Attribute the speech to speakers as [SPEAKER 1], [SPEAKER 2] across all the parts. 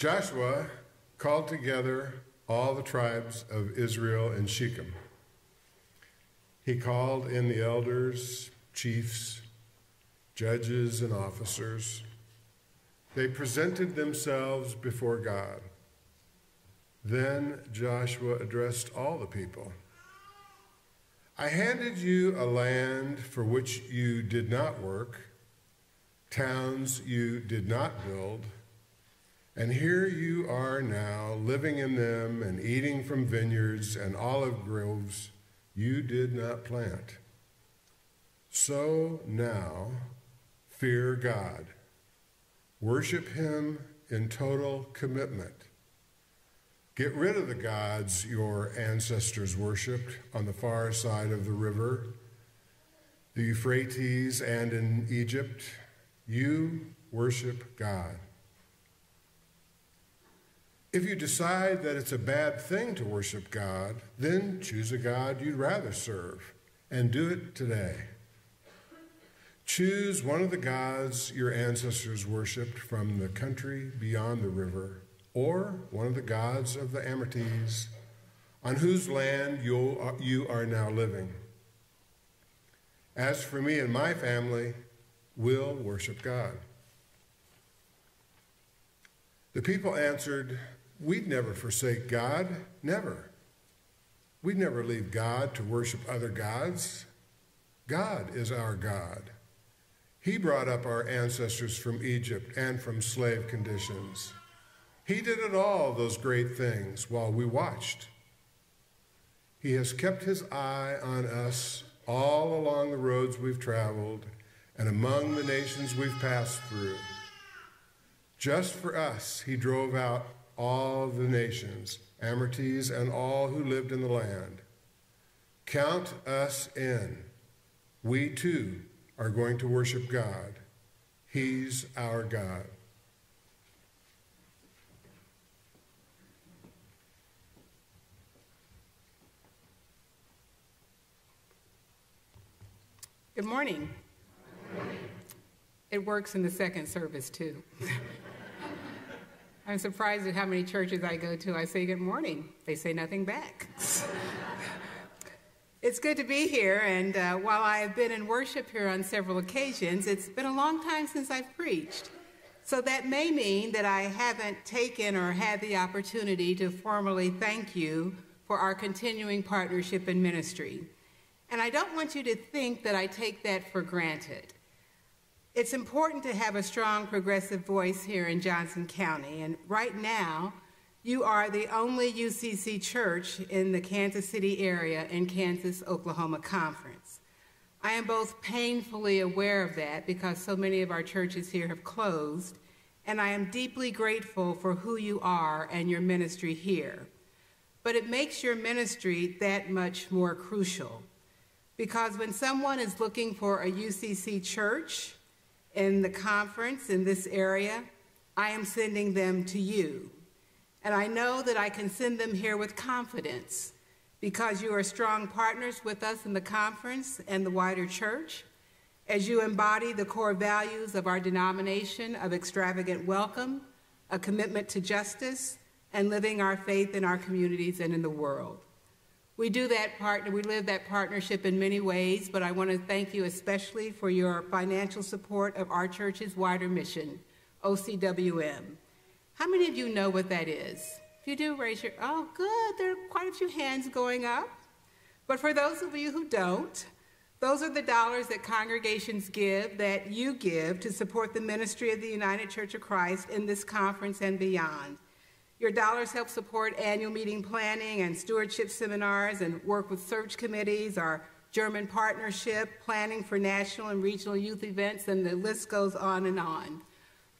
[SPEAKER 1] Joshua called together all the tribes of Israel in Shechem. He called in the elders, chiefs, judges, and officers. They presented themselves before God. Then Joshua addressed all the people. I handed you a land for which you did not work, towns you did not build, and here you are now living in them and eating from vineyards and olive groves you did not plant. So now, fear God. Worship Him in total commitment. Get rid of the gods your ancestors worshipped on the far side of the river, the Euphrates, and in Egypt. You worship God. If you decide that it's a bad thing to worship God, then choose a God you'd rather serve and do it today. Choose one of the gods your ancestors worshiped from the country beyond the river, or one of the gods of the Amorites, on whose land you are now living. As for me and my family, we'll worship God. The people answered, We'd never forsake God, never. We'd never leave God to worship other gods. God is our God. He brought up our ancestors from Egypt and from slave conditions. He did it all, those great things, while we watched. He has kept his eye on us all along the roads we've traveled and among the nations we've passed through. Just for us, he drove out all the nations, Amorites, and all who lived in the land. Count us in. We too are going to worship God. He's our God.
[SPEAKER 2] Good morning. Good morning. It works in the second service too. I'm surprised at how many churches I go to. I say good morning. They say nothing back. it's good to be here, and uh, while I have been in worship here on several occasions, it's been a long time since I've preached. So that may mean that I haven't taken or had the opportunity to formally thank you for our continuing partnership in ministry. And I don't want you to think that I take that for granted. It's important to have a strong progressive voice here in Johnson County, and right now, you are the only UCC church in the Kansas City area in Kansas Oklahoma Conference. I am both painfully aware of that because so many of our churches here have closed, and I am deeply grateful for who you are and your ministry here. But it makes your ministry that much more crucial because when someone is looking for a UCC church, in the conference in this area, I am sending them to you. And I know that I can send them here with confidence because you are strong partners with us in the conference and the wider church as you embody the core values of our denomination of extravagant welcome, a commitment to justice, and living our faith in our communities and in the world. We do that partner, we live that partnership in many ways, but I want to thank you especially for your financial support of our church's wider mission, OCWM. How many of you know what that is? If you do, raise your, oh, good, there are quite a few hands going up. But for those of you who don't, those are the dollars that congregations give, that you give to support the ministry of the United Church of Christ in this conference and beyond. Your dollars help support annual meeting planning and stewardship seminars and work with search committees, our German partnership, planning for national and regional youth events, and the list goes on and on.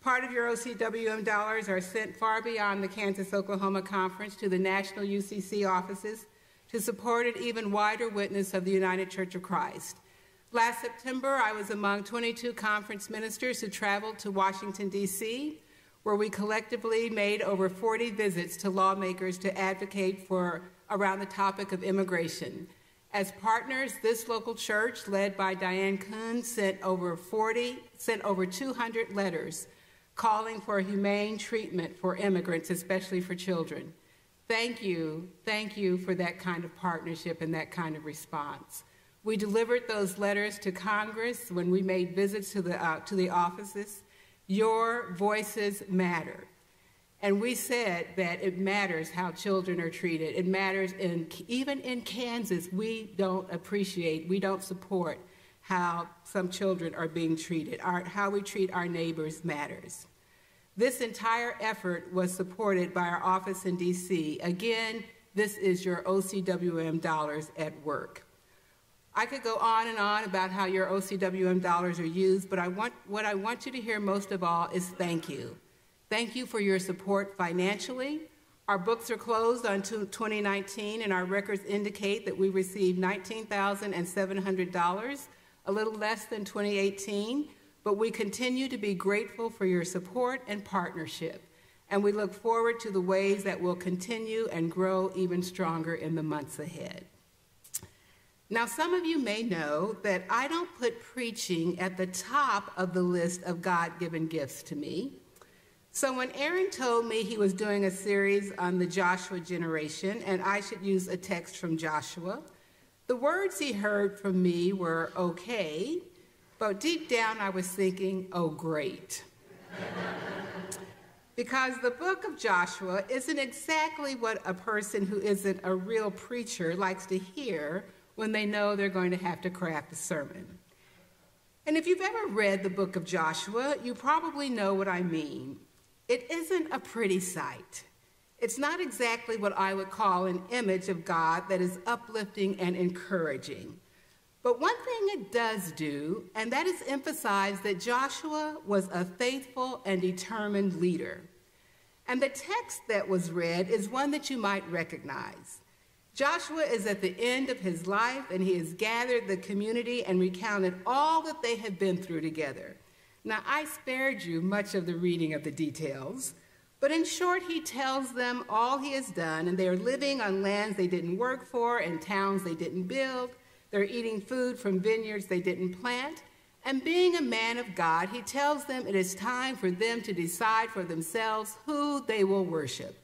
[SPEAKER 2] Part of your OCWM dollars are sent far beyond the Kansas Oklahoma Conference to the national UCC offices to support an even wider witness of the United Church of Christ. Last September, I was among 22 conference ministers who traveled to Washington, D.C where we collectively made over 40 visits to lawmakers to advocate for around the topic of immigration. As partners, this local church, led by Diane Kuhn, sent over 40, sent over 200 letters calling for humane treatment for immigrants, especially for children. Thank you, thank you for that kind of partnership and that kind of response. We delivered those letters to Congress when we made visits to the, uh, to the offices. Your voices matter. And we said that it matters how children are treated. It matters in, even in Kansas, we don't appreciate, we don't support how some children are being treated. Our, how we treat our neighbors matters. This entire effort was supported by our office in DC. Again, this is your OCWM dollars at work. I could go on and on about how your OCWM dollars are used, but I want, what I want you to hear most of all is thank you. Thank you for your support financially. Our books are closed on 2019, and our records indicate that we received $19,700, a little less than 2018, but we continue to be grateful for your support and partnership, and we look forward to the ways that will continue and grow even stronger in the months ahead. Now, some of you may know that I don't put preaching at the top of the list of God given gifts to me. So, when Aaron told me he was doing a series on the Joshua generation and I should use a text from Joshua, the words he heard from me were okay, but deep down I was thinking, oh, great. because the book of Joshua isn't exactly what a person who isn't a real preacher likes to hear when they know they're going to have to craft a sermon. And if you've ever read the book of Joshua, you probably know what I mean. It isn't a pretty sight. It's not exactly what I would call an image of God that is uplifting and encouraging. But one thing it does do, and that is emphasize that Joshua was a faithful and determined leader. And the text that was read is one that you might recognize. Joshua is at the end of his life, and he has gathered the community and recounted all that they have been through together. Now, I spared you much of the reading of the details, but in short, he tells them all he has done, and they are living on lands they didn't work for and towns they didn't build. They're eating food from vineyards they didn't plant. And being a man of God, he tells them it is time for them to decide for themselves who they will worship.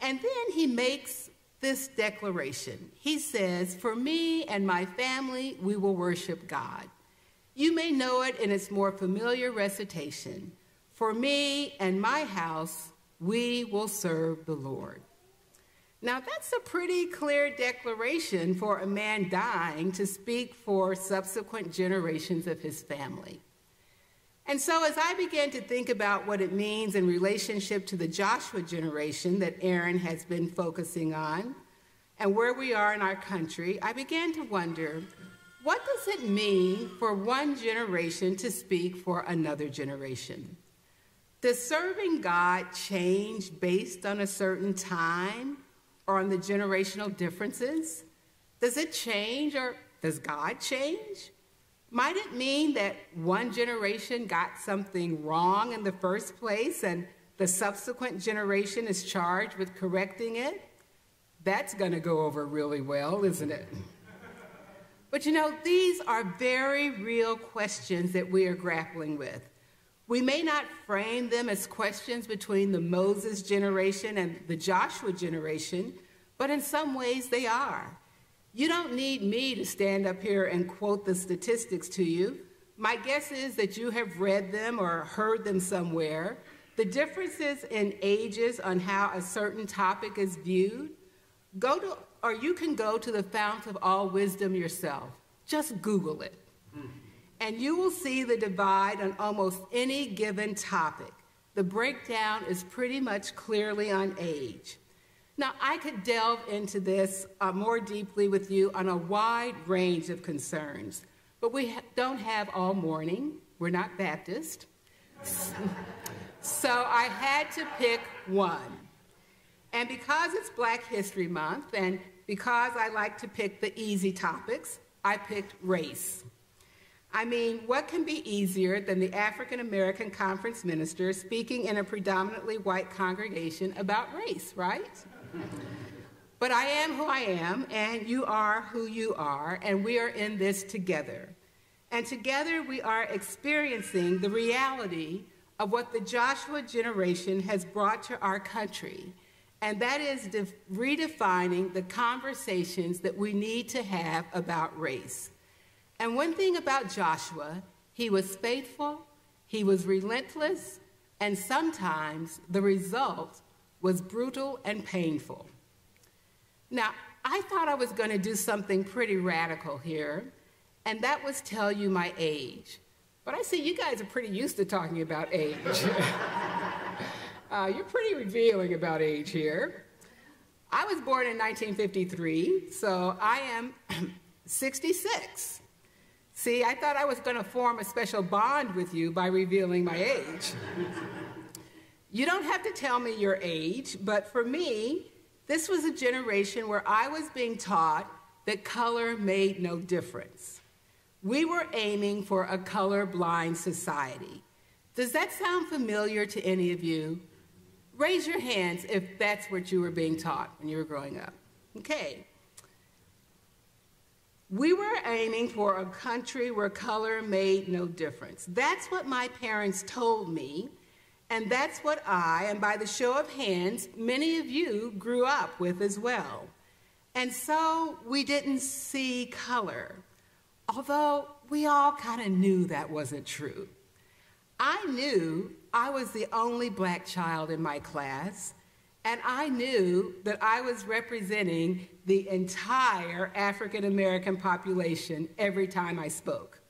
[SPEAKER 2] And then he makes this declaration. He says, For me and my family, we will worship God. You may know it in its more familiar recitation. For me and my house, we will serve the Lord. Now, that's a pretty clear declaration for a man dying to speak for subsequent generations of his family. And so, as I began to think about what it means in relationship to the Joshua generation that Aaron has been focusing on, and where we are in our country, I began to wonder what does it mean for one generation to speak for another generation? Does serving God change based on a certain time or on the generational differences? Does it change or does God change? Might it mean that one generation got something wrong in the first place and the subsequent generation is charged with correcting it? That's going to go over really well, isn't it? But you know, these are very real questions that we are grappling with. We may not frame them as questions between the Moses generation and the Joshua generation, but in some ways they are. You don't need me to stand up here and quote the statistics to you. My guess is that you have read them or heard them somewhere. The differences in ages on how a certain topic is viewed. Go to, or you can go to the fount of all wisdom yourself. Just Google it. And you will see the divide on almost any given topic. The breakdown is pretty much clearly on age. Now, I could delve into this uh, more deeply with you on a wide range of concerns, but we ha don't have all morning. We're not Baptist. so I had to pick one. And because it's Black History Month, and because I like to pick the easy topics, I picked race. I mean, what can be easier than the African American conference minister speaking in a predominantly white congregation about race, right? but I am who I am, and you are who you are, and we are in this together. And together we are experiencing the reality of what the Joshua generation has brought to our country, and that is redefining the conversations that we need to have about race. And one thing about Joshua, he was faithful, he was relentless, and sometimes the result was brutal and painful. Now, I thought I was going to do something pretty radical here, and that was tell you my age. But I see you guys are pretty used to talking about age. uh, you're pretty revealing about age here. I was born in 1953, so I am 66. See, I thought I was going to form a special bond with you by revealing my age. You don't have to tell me your age, but for me, this was a generation where I was being taught that color made no difference. We were aiming for a color-blind society. Does that sound familiar to any of you? Raise your hands if that's what you were being taught when you were growing up. Okay. We were aiming for a country where color made no difference. That's what my parents told me, and that's what I, and by the show of hands, many of you grew up with as well. And so we didn't see color, although we all kind of knew that wasn't true. I knew I was the only black child in my class, and I knew that I was representing the entire African American population every time I spoke.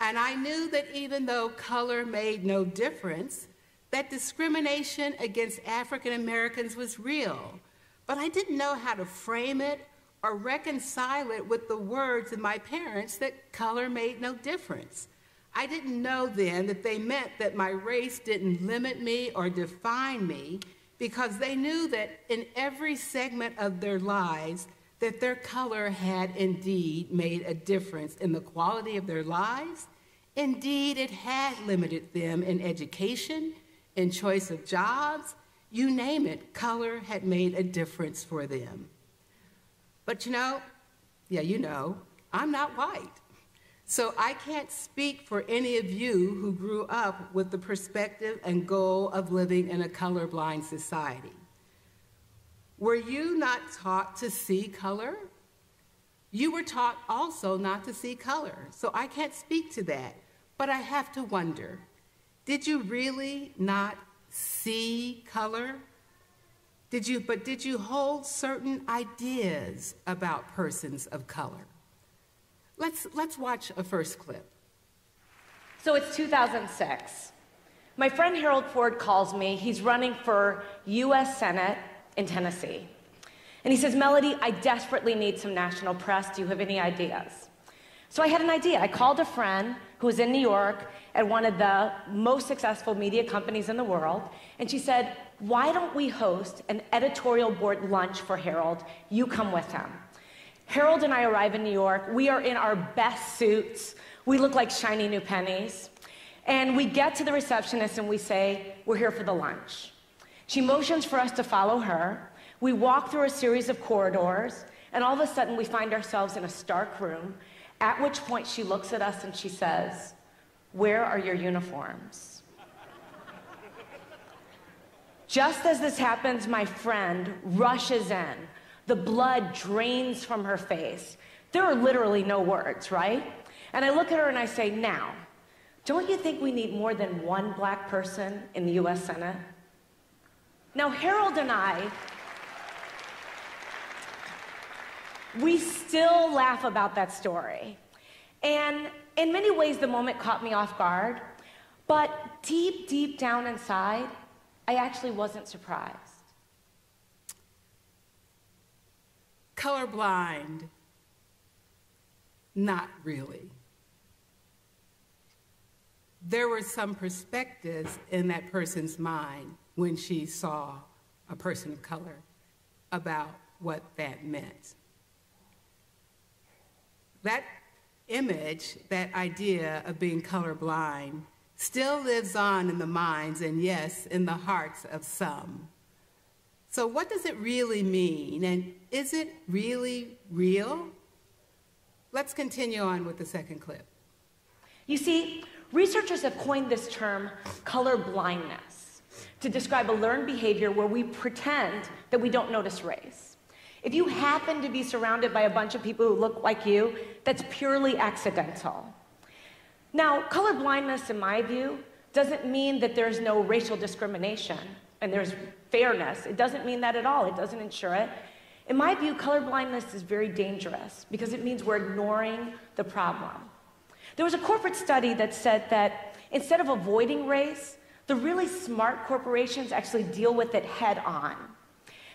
[SPEAKER 2] And I knew that even though color made no difference, that discrimination against African Americans was real. But I didn't know how to frame it or reconcile it with the words of my parents that color made no difference. I didn't know then that they meant that my race didn't limit me or define me because they knew that in every segment of their lives that their color had indeed made a difference in the quality of their lives. Indeed, it had limited them in education, in choice of jobs, you name it, color had made a difference for them. But you know, yeah, you know, I'm not white. So I can't speak for any of you who grew up with the perspective and goal of living in a colorblind society. Were you not taught to see color? You were taught also not to see color, so I can't speak to that. But I have to wonder, did you really not see color? Did you, but did you hold certain ideas about persons of color? Let's, let's watch a first clip.
[SPEAKER 3] So it's 2006. My friend Harold Ford calls me. He's running for U.S. Senate in Tennessee. And he says, Mellody, I desperately need some national press. Do you have any ideas? So I had an idea. I called a friend who was in New York at one of the most successful media companies in the world, and she said, Why don't we host an editorial board lunch for Harold? You come with him. Harold and I arrive in New York. We are in our best suits. We look like shiny new pennies. And we get to the receptionist and we say, We're here for the lunch. She motions for us to follow her. We walk through a series of corridors, and all of a sudden we find ourselves in a stark room, at which point she looks at us and she says, Where are your uniforms? Just as this happens, my friend rushes in the blood drains from her face. There are literally no words, right? And I look at her and I say, Now, don't you think we need more than one black person in the US Senate? Now, Harold and I, we still laugh about that story. And in many ways, the moment caught me off guard. But deep, deep down inside, I actually wasn't surprised.
[SPEAKER 2] colorblind? Not really. There were some perspectives in that person's mind when she saw a person of color about what that meant. That image, that idea of being colorblind, still lives on in the minds and, yes, in the hearts of some. So, what does it really mean? And is it really real? Let's continue on with the second clip.
[SPEAKER 3] You see, Researchers have coined this term color blindness to describe a learned behavior where we pretend that we don't notice race. If you happen to be surrounded by a bunch of people who look like you, that's purely accidental. Now, color blindness, in my view, doesn't mean that there's no racial discrimination and there's fairness. It doesn't mean that at all. It doesn't ensure it. In my view, color blindness is very dangerous because it means we're ignoring the problem. There was a corporate study that said that instead of avoiding race, the really smart corporations actually deal with it head on.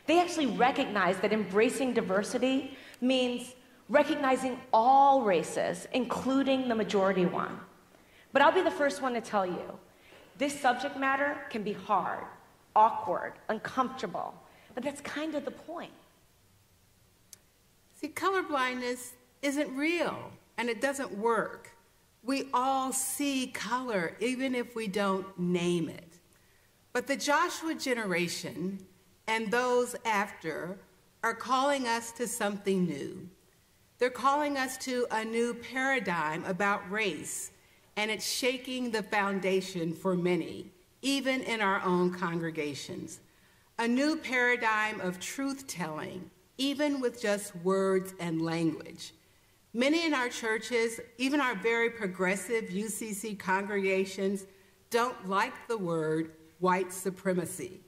[SPEAKER 3] They actually recognize that embracing diversity means recognizing all races, including the majority one. But I'll be the first one to tell you this subject matter can be hard, awkward, uncomfortable, but that's kind of the point.
[SPEAKER 2] See, colorblindness isn't real and it doesn't work. We all see color, even if we don't name it. But the Joshua generation and those after are calling us to something new. They're calling us to a new paradigm about race, and it's shaking the foundation for many, even in our own congregations. A new paradigm of truth telling, even with just words and language. Many in our churches, even our very progressive UCC congregations, don't like the word white supremacy.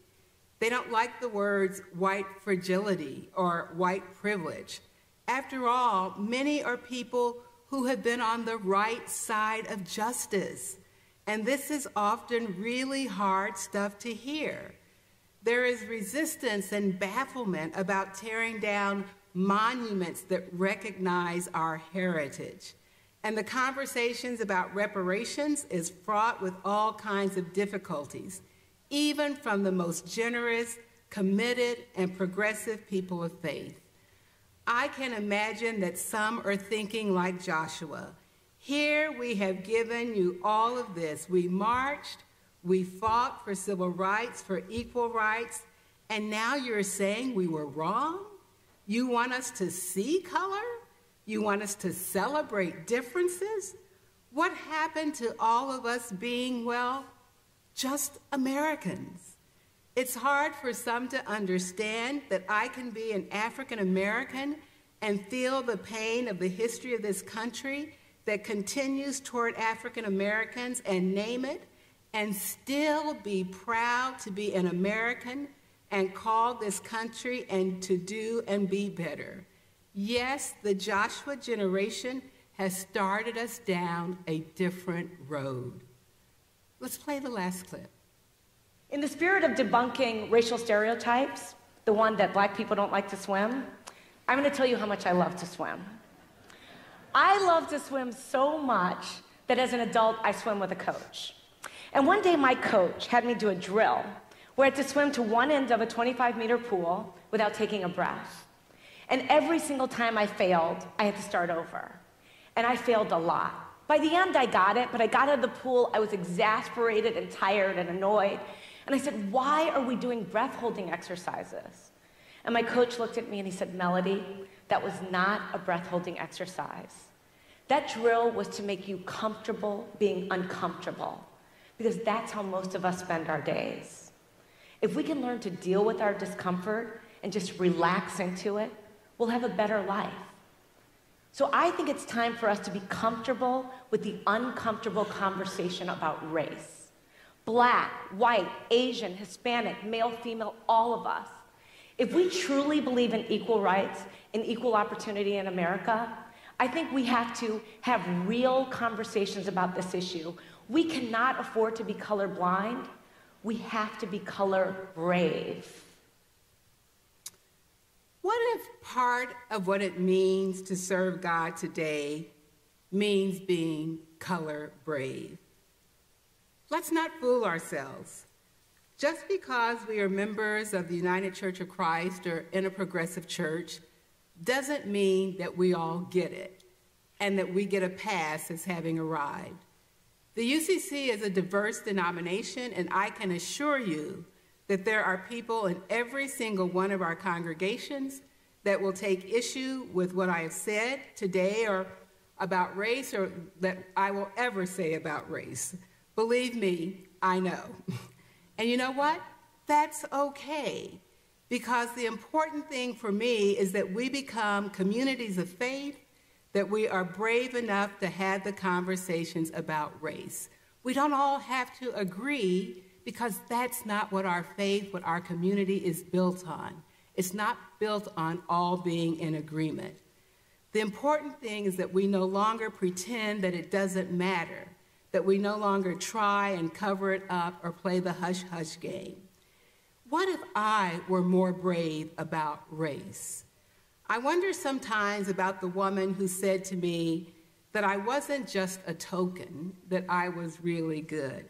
[SPEAKER 2] They don't like the words white fragility or white privilege. After all, many are people who have been on the right side of justice. And this is often really hard stuff to hear. There is resistance and bafflement about tearing down monuments that recognize our heritage. And the conversations about reparations is fraught with all kinds of difficulties, even from the most generous, committed, and progressive people of faith. I can imagine that some are thinking like Joshua. Here we have given you all of this. We marched, we fought for civil rights, for equal rights, and now you're saying we were wrong? You want us to see color? You want us to celebrate differences? What happened to all of us being, well, just Americans? It's hard for some to understand that I can be an African American and feel the pain of the history of this country that continues toward African Americans and name it, and still be proud to be an American and call this country and to do and be better. Yes, the Joshua generation has started us down a different road. Let's play the last clip.
[SPEAKER 3] In the spirit of debunking racial stereotypes, the one that black people don't like to swim, I'm going to tell you how much I love to swim. I love to swim so much that as an adult, I swim with a coach. And one day, my coach had me do a drill where I had to swim to one end of a 25 meter pool without taking a breath. And every single time I failed, I had to start over. And I failed a lot. By the end, I got it, but I got out of the pool, I was exasperated and tired and annoyed. And I said, Why are we doing breath holding exercises? And my coach looked at me and he said, Mellody, that was not a breath holding exercise. That drill was to make you comfortable being uncomfortable, because that's how most of us spend our days. If we can learn to deal with our discomfort and just relax into it, we'll have a better life. So I think it's time for us to be comfortable with the uncomfortable conversation about race. Black, white, Asian, Hispanic, male, female, all of us. If we truly believe in equal rights and equal opportunity in America, I think we have to have real conversations about this issue. We cannot afford to be colorblind we have to be color brave.
[SPEAKER 2] What if part of what it means to serve God today means being color brave? Let's not fool ourselves. Just because we are members of the United Church of Christ or in a progressive church doesn't mean that we all get it and that we get a pass as having arrived. The UCC is a diverse denomination, and I can assure you that there are people in every single one of our congregations that will take issue with what I have said today or about race or that I will ever say about race. Believe me, I know. And you know what? That's okay. Because the important thing for me is that we become communities of faith, that we are brave enough to have the conversations about race. We don't all have to agree because that's not what our faith, what our community is built on. It's not built on all being in agreement. The important thing is that we no longer pretend that it doesn't matter, that we no longer try and cover it up or play the hush hush game. What if I were more brave about race? I wonder sometimes about the woman who said to me that I wasn't just a token, that I was really good.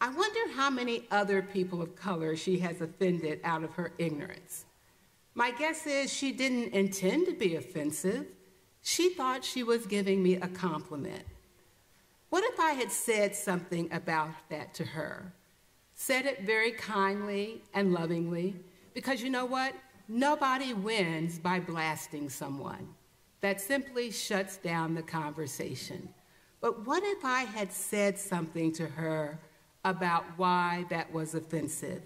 [SPEAKER 2] I wonder how many other people of color she has offended out of her ignorance. My guess is she didn't intend to be offensive. She thought she was giving me a compliment. What if I had said something about that to her? Said it very kindly and lovingly, because you know what? Nobody wins by blasting someone. That simply shuts down the conversation. But what if I had said something to her about why that was offensive.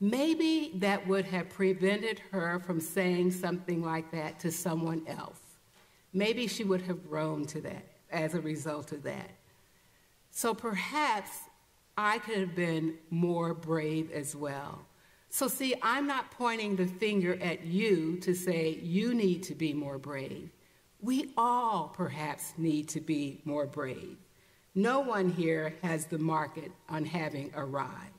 [SPEAKER 2] Maybe that would have prevented her from saying something like that to someone else. Maybe she would have grown to that as a result of that. So perhaps I could have been more brave as well. So, see, I'm not pointing the finger at you to say you need to be more brave. We all perhaps need to be more brave. No one here has the market on having arrived.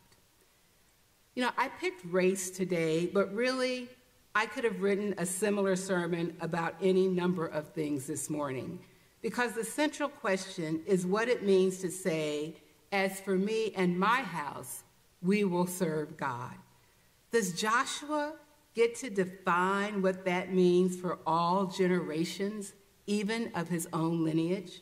[SPEAKER 2] You know, I picked race today, but really, I could have written a similar sermon about any number of things this morning, because the central question is what it means to say, as for me and my house, we will serve God. Does Joshua get to define what that means for all generations, even of his own lineage?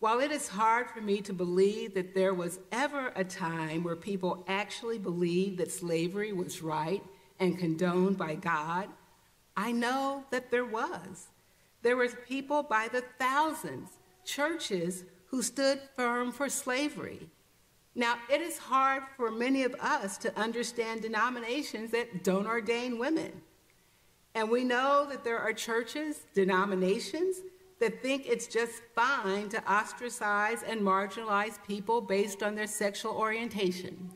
[SPEAKER 2] While it is hard for me to believe that there was ever a time where people actually believed that slavery was right and condoned by God, I know that there was. There were people by the thousands, churches who stood firm for slavery. Now, it is hard for many of us to understand denominations that don't ordain women. And we know that there are churches, denominations, that think it's just fine to ostracize and marginalize people based on their sexual orientation.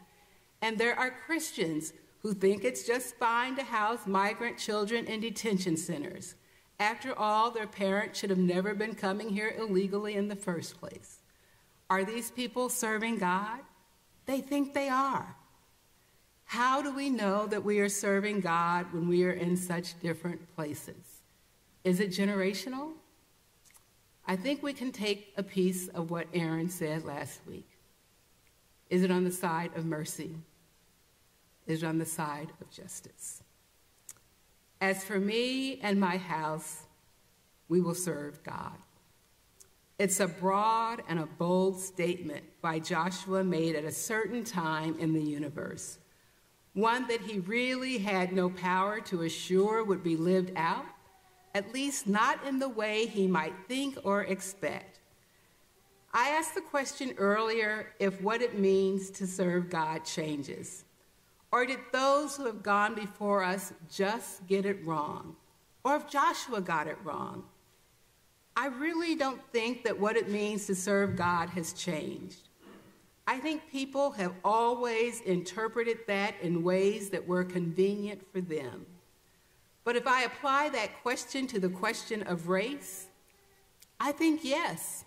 [SPEAKER 2] And there are Christians who think it's just fine to house migrant children in detention centers. After all, their parents should have never been coming here illegally in the first place. Are these people serving God? They think they are. How do we know that we are serving God when we are in such different places? Is it generational? I think we can take a piece of what Aaron said last week. Is it on the side of mercy? Is it on the side of justice? As for me and my house, we will serve God. It's a broad and a bold statement by Joshua made at a certain time in the universe, one that he really had no power to assure would be lived out at least not in the way he might think or expect. I asked the question earlier if what it means to serve God changes. Or did those who have gone before us just get it wrong? Or if Joshua got it wrong? I really don't think that what it means to serve God has changed. I think people have always interpreted that in ways that were convenient for them. But if I apply that question to the question of race, I think yes.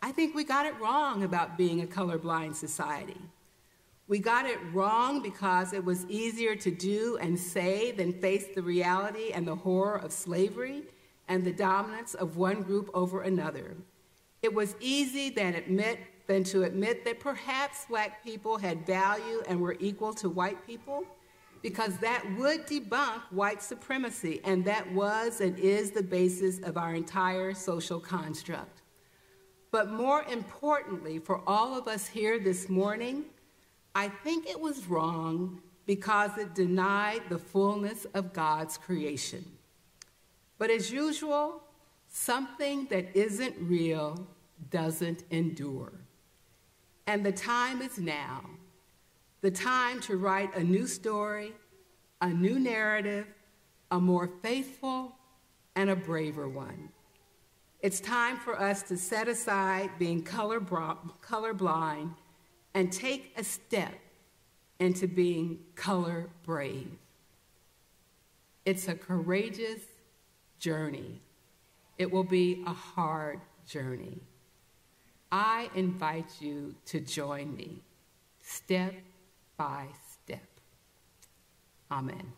[SPEAKER 2] I think we got it wrong about being a colorblind society. We got it wrong because it was easier to do and say than face the reality and the horror of slavery and the dominance of one group over another. It was easy than, admit, than to admit that perhaps black people had value and were equal to white people because that would debunk white supremacy, and that was and is the basis of our entire social construct. But more importantly, for all of us here this morning, I think it was wrong because it denied the fullness of God's creation. But as usual, Something that isn't real doesn't endure. And the time is now the time to write a new story, a new narrative, a more faithful and a braver one. It's time for us to set aside being color colorblind and take a step into being color brave. It's a courageous journey. It will be a hard journey. I invite you to join me step by step. Amen.